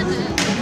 Yeah.